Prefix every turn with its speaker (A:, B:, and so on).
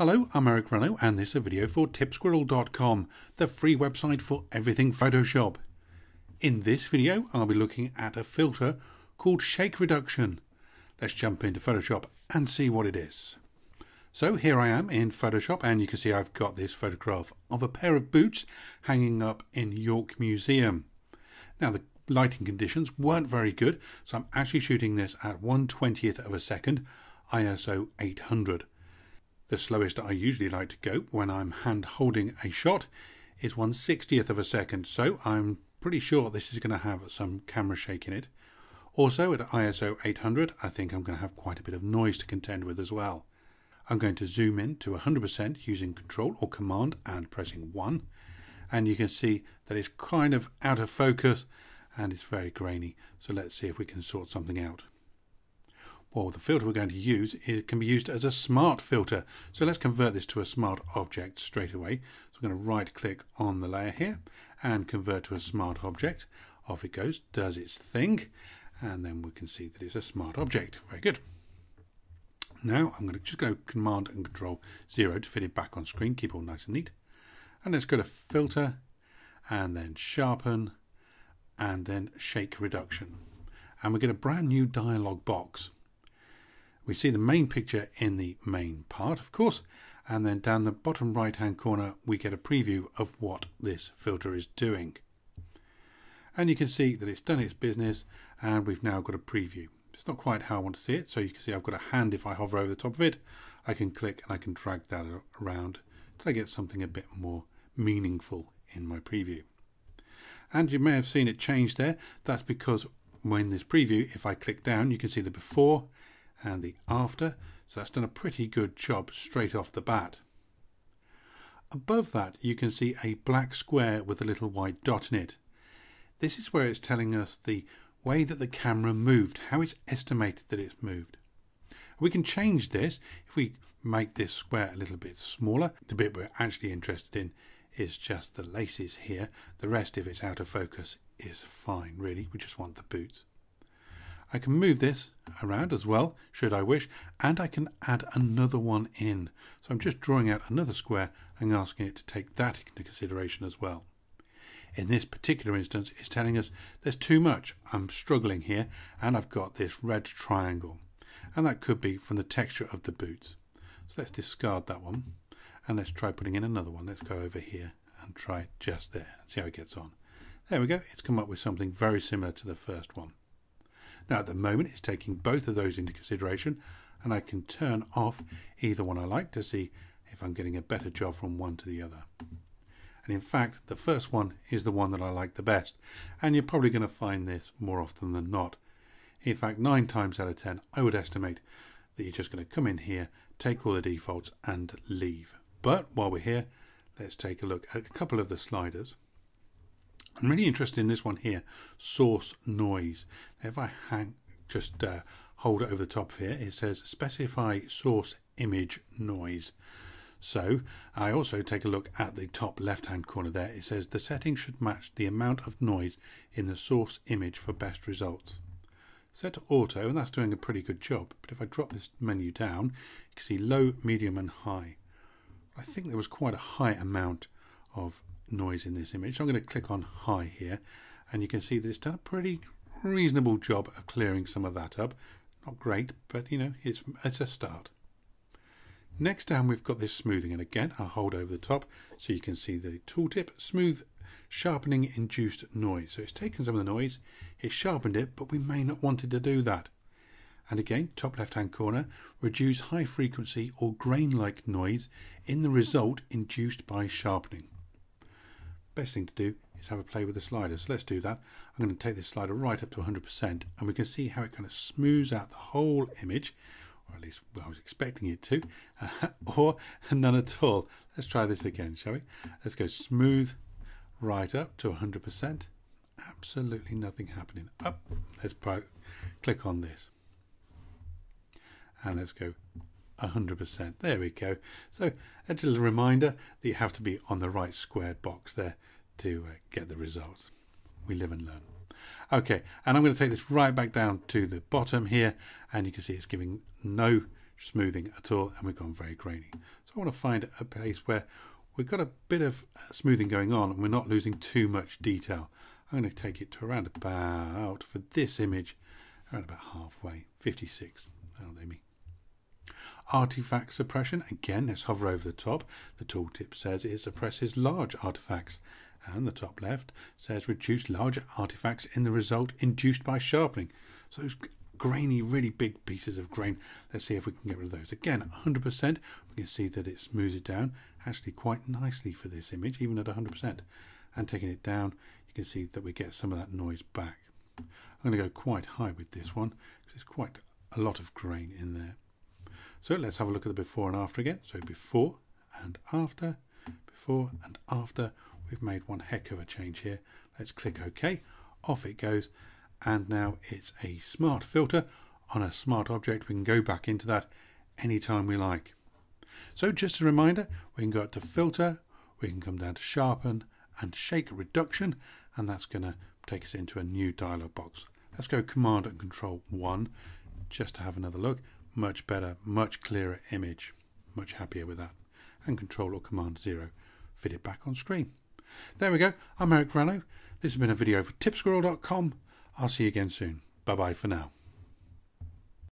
A: Hello, I'm Eric Renno and this is a video for tipsquirrel.com, the free website for everything Photoshop. In this video I'll be looking at a filter called Shake Reduction. Let's jump into Photoshop and see what it is. So here I am in Photoshop and you can see I've got this photograph of a pair of boots hanging up in York Museum. Now the lighting conditions weren't very good so I'm actually shooting this at 1 20th of a second ISO 800. The slowest I usually like to go when I'm hand holding a shot is 1 60th of a second, so I'm pretty sure this is going to have some camera shake in it. Also at ISO 800 I think I'm going to have quite a bit of noise to contend with as well. I'm going to zoom in to 100% using Control or Command and pressing 1 and you can see that it's kind of out of focus and it's very grainy so let's see if we can sort something out. Well, the filter we're going to use it can be used as a smart filter. So let's convert this to a smart object straight away. So I'm going to right click on the layer here and convert to a smart object. Off it goes, does its thing, and then we can see that it's a smart object. Very good. Now I'm going to just go Command and Control 0 to fit it back on screen, keep it all nice and neat. And let's go to Filter, and then Sharpen, and then Shake Reduction. And we get a brand new dialog box. We see the main picture in the main part, of course, and then down the bottom right hand corner we get a preview of what this filter is doing. And you can see that it's done its business and we've now got a preview. It's not quite how I want to see it, so you can see I've got a hand if I hover over the top of it. I can click and I can drag that around till I get something a bit more meaningful in my preview. And you may have seen it change there. That's because when this preview, if I click down, you can see the before and the after, so that's done a pretty good job straight off the bat. Above that you can see a black square with a little white dot in it. This is where it's telling us the way that the camera moved, how it's estimated that it's moved. We can change this if we make this square a little bit smaller. The bit we're actually interested in is just the laces here. The rest, if it's out of focus, is fine really. We just want the boots. I can move this around as well, should I wish, and I can add another one in. So I'm just drawing out another square and asking it to take that into consideration as well. In this particular instance, it's telling us there's too much. I'm struggling here, and I've got this red triangle. And that could be from the texture of the boots. So let's discard that one, and let's try putting in another one. Let's go over here and try just there and see how it gets on. There we go. It's come up with something very similar to the first one. Now at the moment it's taking both of those into consideration and I can turn off either one I like to see if I'm getting a better job from one to the other. And in fact the first one is the one that I like the best and you're probably going to find this more often than not. In fact 9 times out of 10 I would estimate that you're just going to come in here, take all the defaults and leave. But while we're here let's take a look at a couple of the sliders. I'm really interested in this one here, source noise. If I hang, just uh, hold it over the top here, it says specify source image noise. So I also take a look at the top left hand corner there. It says the setting should match the amount of noise in the source image for best results. Set to auto and that's doing a pretty good job. But if I drop this menu down, you can see low, medium and high. I think there was quite a high amount of noise in this image. So I'm going to click on high here and you can see that it's done a pretty reasonable job of clearing some of that up. Not great, but you know, it's, it's a start. Next down we've got this smoothing and again I'll hold over the top so you can see the tooltip smooth sharpening induced noise. So it's taken some of the noise, it's sharpened it, but we may not want it to do that. And again, top left hand corner, reduce high frequency or grain like noise in the result induced by sharpening best thing to do is have a play with the slider. So let's do that. I'm going to take this slider right up to 100% and we can see how it kind of smooths out the whole image, or at least I was expecting it to, uh, or none at all. Let's try this again, shall we? Let's go smooth right up to 100%. Absolutely nothing happening. Up. Let's click on this. And let's go 100%. There we go. So a little reminder that you have to be on the right squared box there to uh, get the result. We live and learn. Okay, and I'm going to take this right back down to the bottom here, and you can see it's giving no smoothing at all and we've gone very grainy. So I want to find a place where we've got a bit of uh, smoothing going on and we're not losing too much detail. I'm going to take it to around about, for this image, around about halfway, 56. That'll do me. Artifact suppression, again, let's hover over the top. The tooltip says it suppresses large artifacts. And the top left says reduce large artifacts in the result induced by sharpening. So those grainy, really big pieces of grain, let's see if we can get rid of those. Again, 100%, we can see that it smooths it down actually quite nicely for this image, even at 100%. And taking it down, you can see that we get some of that noise back. I'm going to go quite high with this one because there's quite a lot of grain in there. So let's have a look at the before and after again. So before and after, before and after, we've made one heck of a change here. Let's click OK. Off it goes. And now it's a smart filter on a smart object. We can go back into that anytime we like. So just a reminder, we can go up to filter, we can come down to sharpen and shake reduction, and that's going to take us into a new dialog box. Let's go command and control 1 just to have another look. Much better, much clearer image. Much happier with that. And control or command 0. Fit it back on screen. There we go. I'm Eric Renno. This has been a video for tipsquirrel.com. I'll see you again soon. Bye bye for now.